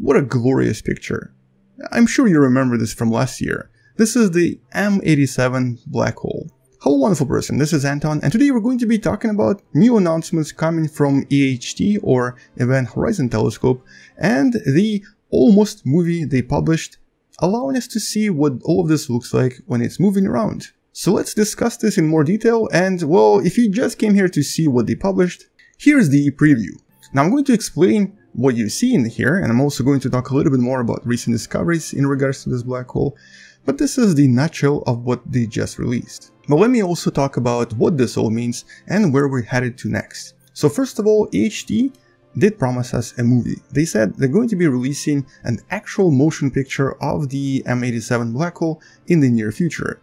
What a glorious picture. I'm sure you remember this from last year. This is the M87 black hole. Hello wonderful person, this is Anton and today we're going to be talking about new announcements coming from EHT or Event Horizon Telescope and the almost movie they published allowing us to see what all of this looks like when it's moving around. So let's discuss this in more detail and well if you just came here to see what they published, here's the preview. Now I'm going to explain what you see in here, and I'm also going to talk a little bit more about recent discoveries in regards to this black hole, but this is the nutshell of what they just released. But let me also talk about what this all means and where we're headed to next. So first of all, EHT did promise us a movie. They said they're going to be releasing an actual motion picture of the M87 black hole in the near future.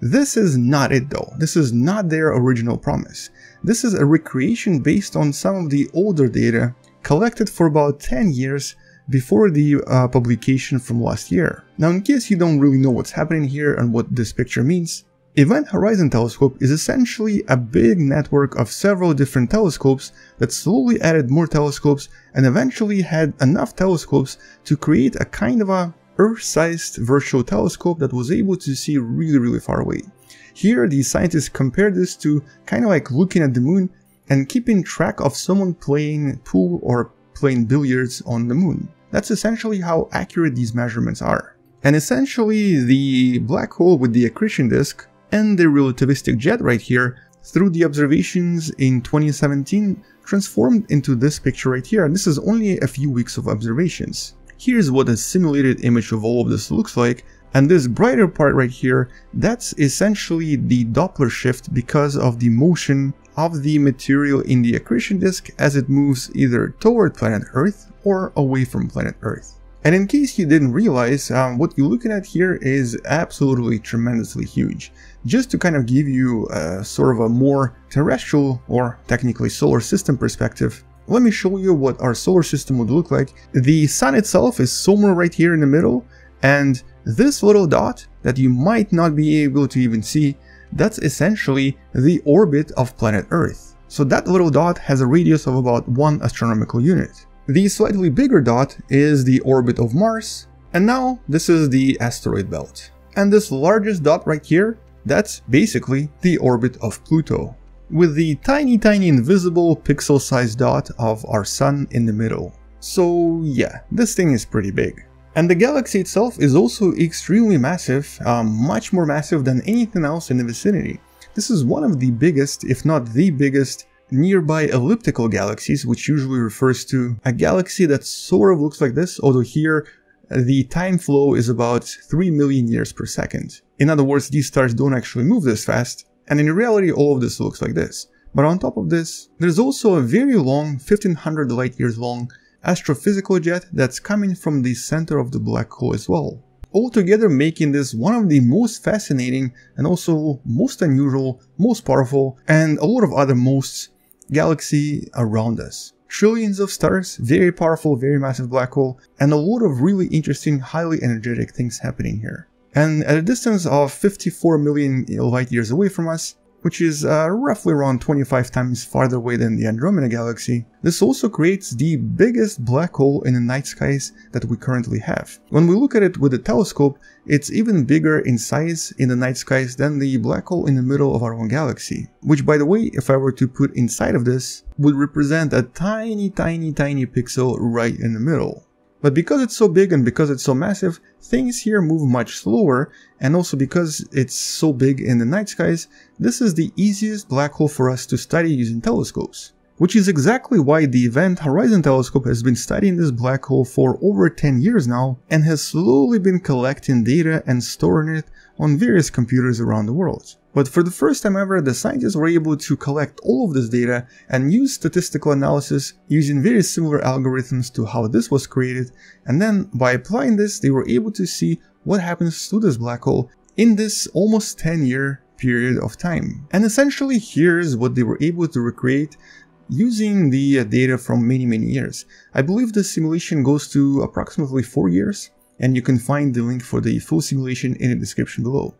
This is not it though, this is not their original promise. This is a recreation based on some of the older data collected for about 10 years before the uh, publication from last year. Now in case you don't really know what's happening here and what this picture means, Event Horizon Telescope is essentially a big network of several different telescopes that slowly added more telescopes and eventually had enough telescopes to create a kind of a Earth-sized virtual telescope that was able to see really really far away. Here the scientists compared this to kind of like looking at the moon and keeping track of someone playing pool or playing billiards on the moon. That's essentially how accurate these measurements are. And essentially the black hole with the accretion disk and the relativistic jet right here through the observations in 2017 transformed into this picture right here and this is only a few weeks of observations. Here's what a simulated image of all of this looks like and this brighter part right here, that's essentially the Doppler shift because of the motion of the material in the accretion disk as it moves either toward planet Earth or away from planet Earth. And in case you didn't realize, um, what you're looking at here is absolutely tremendously huge. Just to kind of give you a, sort of a more terrestrial or technically solar system perspective, let me show you what our solar system would look like. The sun itself is somewhere right here in the middle and this little dot that you might not be able to even see that's essentially the orbit of planet Earth. So that little dot has a radius of about 1 astronomical unit. The slightly bigger dot is the orbit of Mars, and now this is the asteroid belt. And this largest dot right here, that's basically the orbit of Pluto, with the tiny tiny invisible pixel-sized dot of our sun in the middle. So yeah, this thing is pretty big. And the galaxy itself is also extremely massive, um, much more massive than anything else in the vicinity. This is one of the biggest, if not the biggest, nearby elliptical galaxies, which usually refers to a galaxy that sort of looks like this, although here the time flow is about 3 million years per second. In other words, these stars don't actually move this fast, and in reality all of this looks like this. But on top of this, there's also a very long, 1500 light years long, astrophysical jet that's coming from the center of the black hole as well. Altogether making this one of the most fascinating and also most unusual, most powerful, and a lot of other most galaxy around us. Trillions of stars, very powerful, very massive black hole, and a lot of really interesting, highly energetic things happening here. And at a distance of 54 million light years away from us, which is uh, roughly around 25 times farther away than the Andromeda Galaxy. This also creates the biggest black hole in the night skies that we currently have. When we look at it with a telescope, it's even bigger in size in the night skies than the black hole in the middle of our own galaxy. Which by the way, if I were to put inside of this, would represent a tiny tiny tiny pixel right in the middle. But because it's so big and because it's so massive, things here move much slower, and also because it's so big in the night skies, this is the easiest black hole for us to study using telescopes. Which is exactly why the Event Horizon Telescope has been studying this black hole for over 10 years now, and has slowly been collecting data and storing it on various computers around the world. But for the first time ever, the scientists were able to collect all of this data and use statistical analysis using very similar algorithms to how this was created, and then by applying this, they were able to see what happens to this black hole in this almost 10 year period of time. And essentially here's what they were able to recreate using the uh, data from many many years. I believe the simulation goes to approximately 4 years, and you can find the link for the full simulation in the description below.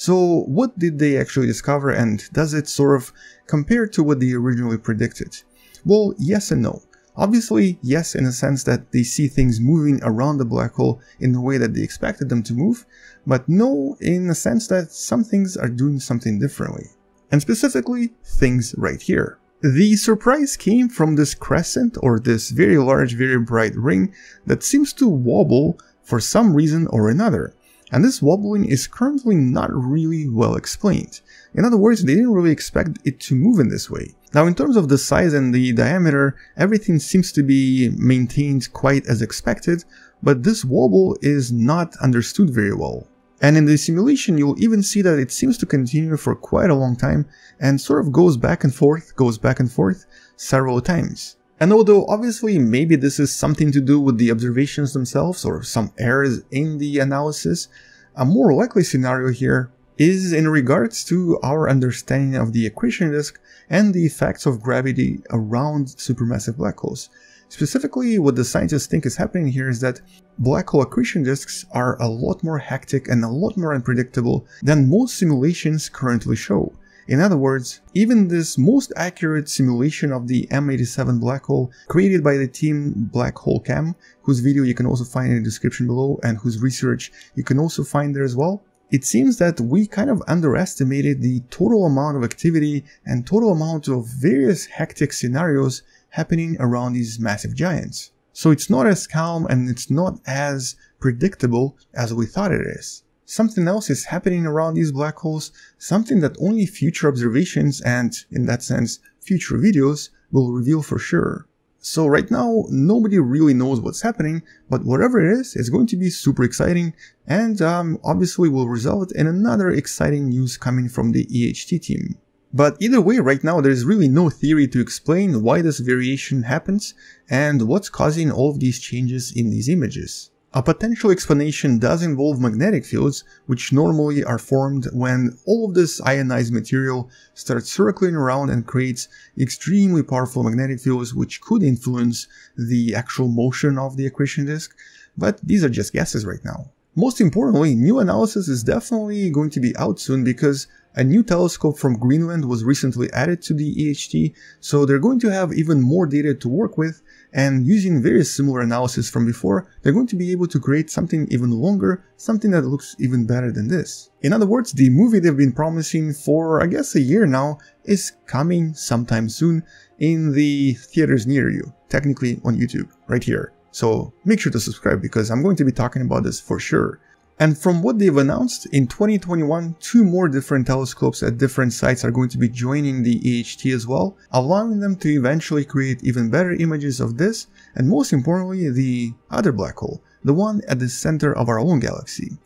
So what did they actually discover and does it sort of compare to what they originally predicted? Well, yes and no. Obviously, yes, in the sense that they see things moving around the black hole in the way that they expected them to move, but no in the sense that some things are doing something differently. And specifically, things right here. The surprise came from this crescent or this very large, very bright ring that seems to wobble for some reason or another. And this wobbling is currently not really well explained. In other words, they didn't really expect it to move in this way. Now in terms of the size and the diameter, everything seems to be maintained quite as expected, but this wobble is not understood very well. And in the simulation, you'll even see that it seems to continue for quite a long time and sort of goes back and forth, goes back and forth several times. And although obviously maybe this is something to do with the observations themselves or some errors in the analysis, a more likely scenario here is in regards to our understanding of the accretion disk and the effects of gravity around supermassive black holes. Specifically, what the scientists think is happening here is that black hole accretion disks are a lot more hectic and a lot more unpredictable than most simulations currently show. In other words, even this most accurate simulation of the M87 black hole created by the team Black Hole Cam, whose video you can also find in the description below and whose research you can also find there as well, it seems that we kind of underestimated the total amount of activity and total amount of various hectic scenarios happening around these massive giants. So it's not as calm and it's not as predictable as we thought it is. Something else is happening around these black holes, something that only future observations and, in that sense, future videos will reveal for sure. So right now, nobody really knows what's happening, but whatever it is, it's going to be super exciting and um, obviously will result in another exciting news coming from the EHT team. But either way, right now there's really no theory to explain why this variation happens and what's causing all of these changes in these images. A potential explanation does involve magnetic fields, which normally are formed when all of this ionized material starts circling around and creates extremely powerful magnetic fields which could influence the actual motion of the accretion disk, but these are just guesses right now. Most importantly, new analysis is definitely going to be out soon because a new telescope from Greenland was recently added to the EHT, so they're going to have even more data to work with, and using very similar analysis from before, they're going to be able to create something even longer, something that looks even better than this. In other words, the movie they've been promising for I guess a year now is coming sometime soon in the theaters near you, technically on YouTube, right here. So make sure to subscribe because I'm going to be talking about this for sure. And from what they've announced, in 2021, two more different telescopes at different sites are going to be joining the EHT as well, allowing them to eventually create even better images of this, and most importantly, the other black hole, the one at the center of our own galaxy.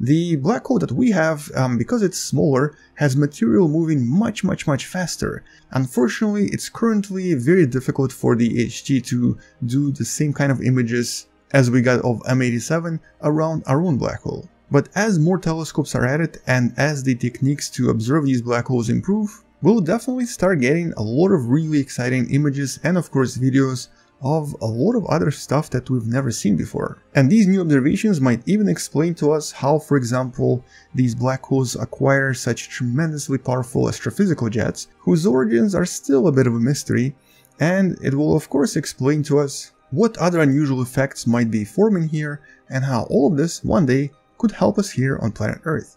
The black hole that we have, um, because it's smaller, has material moving much much much faster. Unfortunately, it's currently very difficult for the EHT to do the same kind of images as we got of M87 around our own black hole. But as more telescopes are added and as the techniques to observe these black holes improve, we'll definitely start getting a lot of really exciting images and of course videos of a lot of other stuff that we've never seen before. And these new observations might even explain to us how, for example, these black holes acquire such tremendously powerful astrophysical jets, whose origins are still a bit of a mystery, and it will of course explain to us what other unusual effects might be forming here, and how all of this one day could help us here on planet Earth.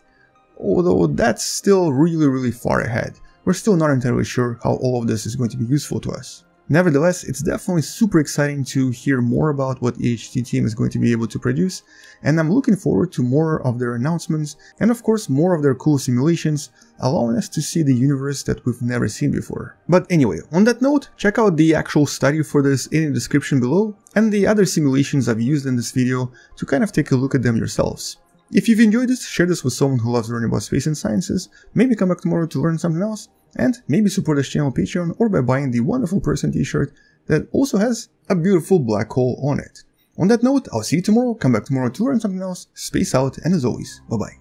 Although that's still really really far ahead, we're still not entirely sure how all of this is going to be useful to us. Nevertheless, it's definitely super exciting to hear more about what EHT team is going to be able to produce, and I'm looking forward to more of their announcements and of course more of their cool simulations, allowing us to see the universe that we've never seen before. But anyway, on that note, check out the actual study for this in the description below, and the other simulations I've used in this video to kind of take a look at them yourselves. If you've enjoyed this, share this with someone who loves learning about space and sciences, maybe come back tomorrow to learn something else, and maybe support this channel on Patreon or by buying the wonderful person t-shirt that also has a beautiful black hole on it. On that note, I'll see you tomorrow, come back tomorrow to learn something else, space out, and as always, bye bye.